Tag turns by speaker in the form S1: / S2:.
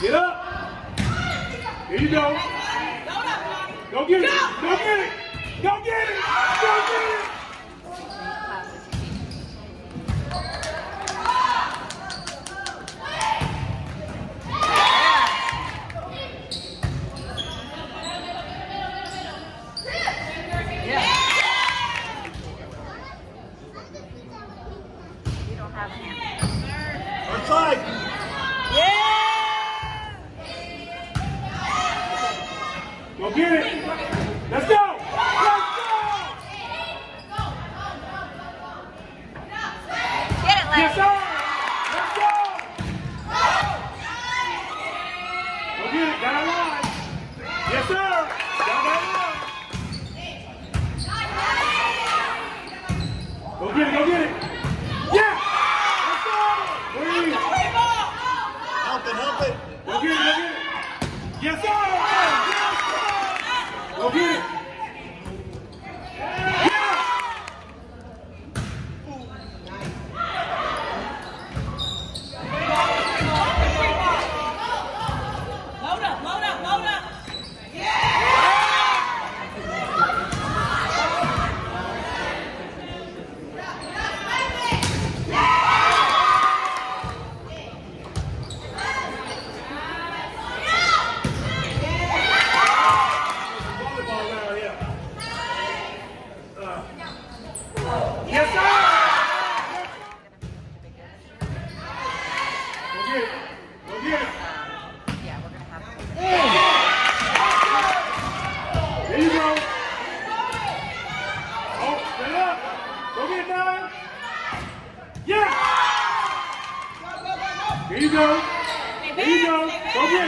S1: Get up. Here you go. Go get it. Go get it. Go get it. Go get it.
S2: You don't have a hand.
S1: Outside.
S2: Yeah!
S1: Go get it. Let's go. Let's go.
S2: Get it,
S1: Yes,
S2: Lex.
S1: sir. Let's go. Go get it. Got a line. Yes, sir. Got that line. Go get it. Go get it. Yeah. Let's go. Breathe.
S3: It, help it.
S1: Go get it. Go get it. Yes, sir. Go get it. Yeah.
S4: Load up, load up, load up.
S1: Volleyball around here. Uh, Yes, sir. Go get it. Go get it.
S2: Yeah, we're gonna have to.
S1: Here you go. Here you go. Go.